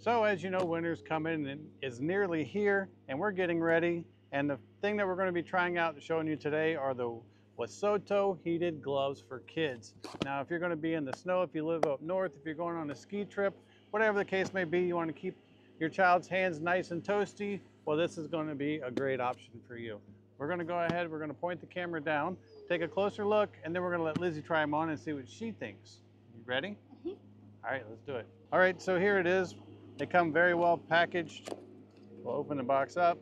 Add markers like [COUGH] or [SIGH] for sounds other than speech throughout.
So as you know, winter's coming and is nearly here and we're getting ready. And the thing that we're going to be trying out and showing you today are the Wasoto heated gloves for kids. Now, if you're going to be in the snow, if you live up north, if you're going on a ski trip, whatever the case may be, you want to keep your child's hands nice and toasty, well, this is going to be a great option for you. We're going to go ahead, we're going to point the camera down, take a closer look, and then we're going to let Lizzie try them on and see what she thinks. You ready? Mhm. All right, let's do it. All right, so here it is. They come very well packaged. We'll open the box up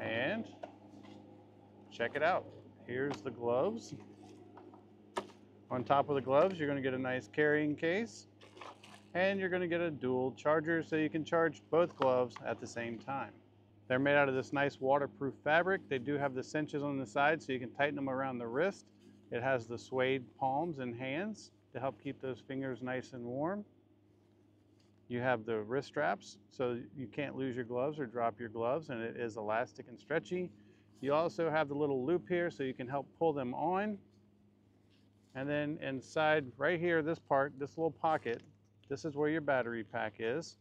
and check it out. Here's the gloves. On top of the gloves, you're going to get a nice carrying case and you're going to get a dual charger so you can charge both gloves at the same time. They're made out of this nice waterproof fabric. They do have the cinches on the side so you can tighten them around the wrist. It has the suede palms and hands to help keep those fingers nice and warm. You have the wrist straps so you can't lose your gloves or drop your gloves and it is elastic and stretchy. You also have the little loop here so you can help pull them on. And then inside right here, this part, this little pocket, this is where your battery pack is.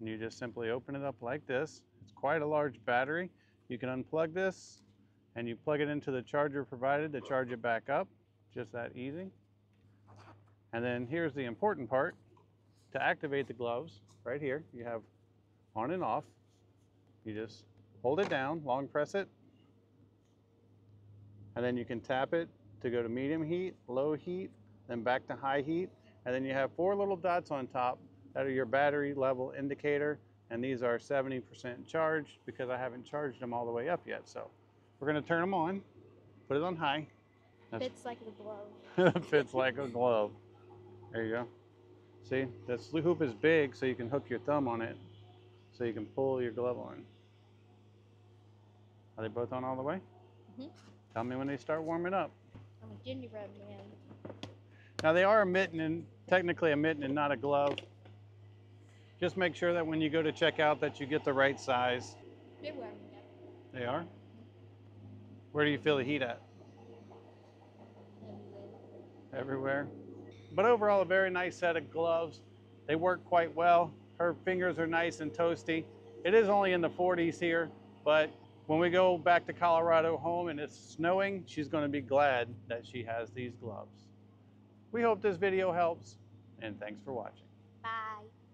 And you just simply open it up like this. It's quite a large battery. You can unplug this and you plug it into the charger provided to charge it back up. Just that easy. And then here's the important part. To activate the gloves, right here, you have on and off. You just hold it down, long press it, and then you can tap it to go to medium heat, low heat, then back to high heat. And then you have four little dots on top that are your battery level indicator. And these are 70% charged because I haven't charged them all the way up yet. So we're gonna turn them on, put it on high. That's- Fits like the glove. [LAUGHS] fits like a glove. There you go. See, this hoop is big so you can hook your thumb on it so you can pull your glove on. Are they both on all the way? Mhm. Tell me when they start warming up. I'm a gingerbread man. Now they are a mitten and technically a mitten and not a glove. Just make sure that when you go to check out that you get the right size. They're warming up. They are. Where do you feel the heat at? Everywhere. everywhere. But overall, a very nice set of gloves. They work quite well. Her fingers are nice and toasty. It is only in the 40s here, but when we go back to Colorado home and it's snowing, she's going to be glad that she has these gloves. We hope this video helps, and thanks for watching. Bye.